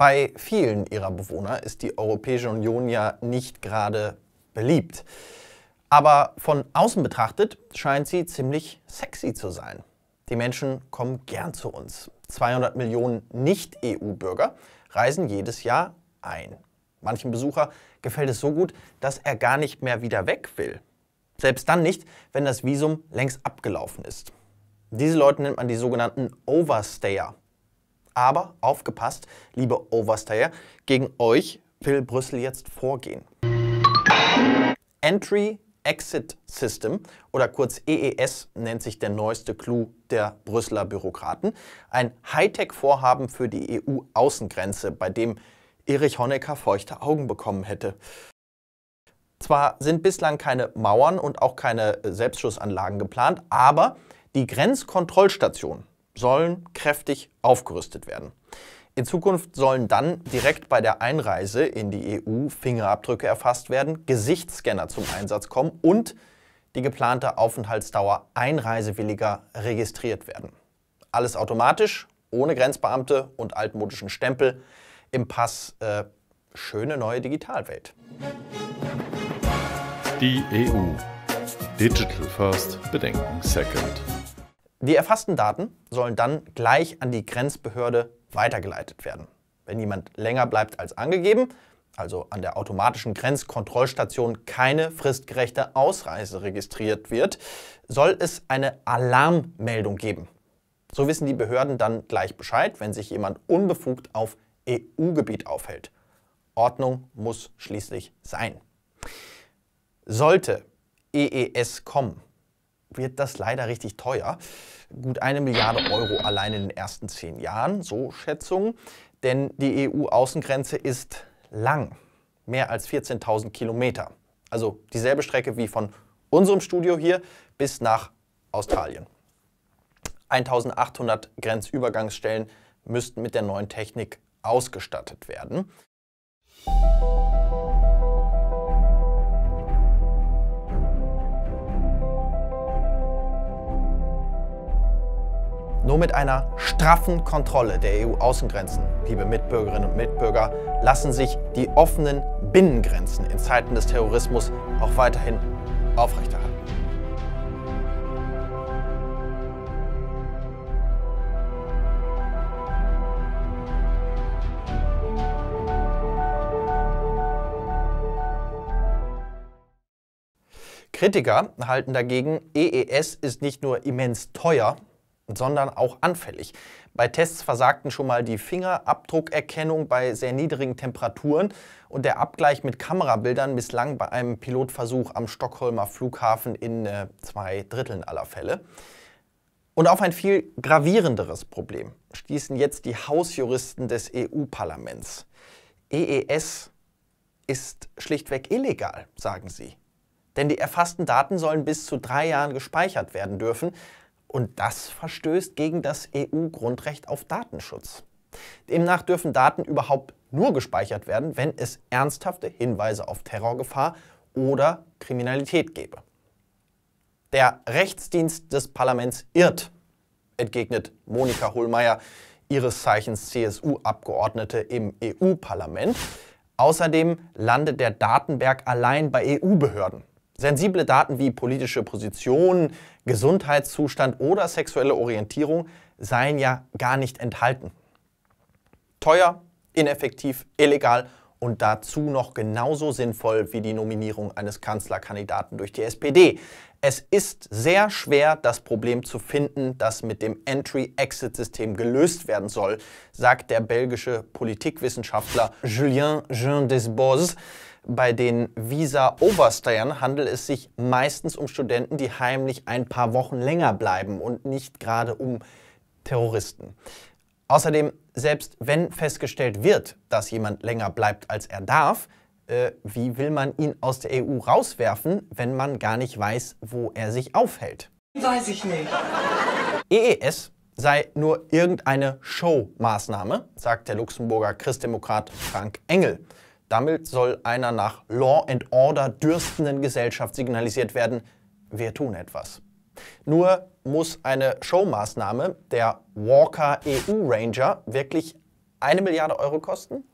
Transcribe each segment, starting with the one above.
Bei vielen ihrer Bewohner ist die Europäische Union ja nicht gerade beliebt. Aber von außen betrachtet scheint sie ziemlich sexy zu sein. Die Menschen kommen gern zu uns. 200 Millionen Nicht-EU-Bürger reisen jedes Jahr ein. Manchem Besucher gefällt es so gut, dass er gar nicht mehr wieder weg will. Selbst dann nicht, wenn das Visum längst abgelaufen ist. Diese Leute nennt man die sogenannten Overstayer. Aber aufgepasst, liebe Overstayer, gegen euch will Brüssel jetzt vorgehen. Entry Exit System oder kurz EES nennt sich der neueste Clou der Brüsseler Bürokraten. Ein Hightech-Vorhaben für die EU-Außengrenze, bei dem Erich Honecker feuchte Augen bekommen hätte. Zwar sind bislang keine Mauern und auch keine Selbstschussanlagen geplant, aber die Grenzkontrollstationen sollen kräftig aufgerüstet werden. In Zukunft sollen dann direkt bei der Einreise in die EU Fingerabdrücke erfasst werden, Gesichtsscanner zum Einsatz kommen und die geplante Aufenthaltsdauer Einreisewilliger registriert werden. Alles automatisch, ohne Grenzbeamte und altmodischen Stempel im Pass. Äh, schöne neue Digitalwelt. Die EU. Digital First, Bedenken Second. Die erfassten Daten sollen dann gleich an die Grenzbehörde weitergeleitet werden. Wenn jemand länger bleibt als angegeben, also an der automatischen Grenzkontrollstation keine fristgerechte Ausreise registriert wird, soll es eine Alarmmeldung geben. So wissen die Behörden dann gleich Bescheid, wenn sich jemand unbefugt auf EU-Gebiet aufhält. Ordnung muss schließlich sein. Sollte EES kommen, wird das leider richtig teuer. Gut eine Milliarde Euro allein in den ersten zehn Jahren, so Schätzungen. Denn die EU-Außengrenze ist lang, mehr als 14.000 Kilometer. Also dieselbe Strecke wie von unserem Studio hier bis nach Australien. 1800 Grenzübergangsstellen müssten mit der neuen Technik ausgestattet werden. Nur mit einer straffen Kontrolle der EU-Außengrenzen, liebe Mitbürgerinnen und Mitbürger, lassen sich die offenen Binnengrenzen in Zeiten des Terrorismus auch weiterhin aufrechterhalten. Kritiker halten dagegen, EES ist nicht nur immens teuer, sondern auch anfällig. Bei Tests versagten schon mal die Fingerabdruckerkennung bei sehr niedrigen Temperaturen und der Abgleich mit Kamerabildern misslang bei einem Pilotversuch am Stockholmer Flughafen in äh, zwei Dritteln aller Fälle. Und auf ein viel gravierenderes Problem stießen jetzt die Hausjuristen des EU-Parlaments. EES ist schlichtweg illegal, sagen sie. Denn die erfassten Daten sollen bis zu drei Jahren gespeichert werden dürfen, und das verstößt gegen das EU-Grundrecht auf Datenschutz. Demnach dürfen Daten überhaupt nur gespeichert werden, wenn es ernsthafte Hinweise auf Terrorgefahr oder Kriminalität gäbe. Der Rechtsdienst des Parlaments irrt, entgegnet Monika Hohlmeier, ihres Zeichens CSU-Abgeordnete im EU-Parlament. Außerdem landet der Datenberg allein bei EU-Behörden. Sensible Daten wie politische Position, Gesundheitszustand oder sexuelle Orientierung seien ja gar nicht enthalten. Teuer, ineffektiv, illegal und dazu noch genauso sinnvoll wie die Nominierung eines Kanzlerkandidaten durch die SPD. Es ist sehr schwer, das Problem zu finden, das mit dem Entry-Exit-System gelöst werden soll, sagt der belgische Politikwissenschaftler Julien Jean Desbos. Bei den Visa-Overstayern handelt es sich meistens um Studenten, die heimlich ein paar Wochen länger bleiben und nicht gerade um Terroristen. Außerdem, selbst wenn festgestellt wird, dass jemand länger bleibt, als er darf, äh, wie will man ihn aus der EU rauswerfen, wenn man gar nicht weiß, wo er sich aufhält? Weiß ich nicht. EES sei nur irgendeine Show-Maßnahme, sagt der Luxemburger Christdemokrat Frank Engel. Damit soll einer nach Law and Order dürstenden Gesellschaft signalisiert werden, wir tun etwas. Nur muss eine Showmaßnahme, der Walker EU Ranger, wirklich eine Milliarde Euro kosten?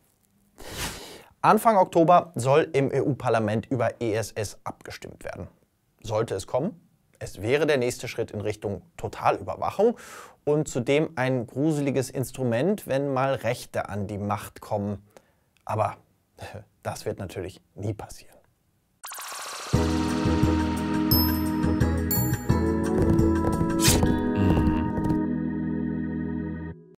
Anfang Oktober soll im EU-Parlament über ESS abgestimmt werden. Sollte es kommen, es wäre der nächste Schritt in Richtung Totalüberwachung und zudem ein gruseliges Instrument, wenn mal Rechte an die Macht kommen. Aber das wird natürlich nie passieren.